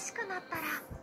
しくなったら。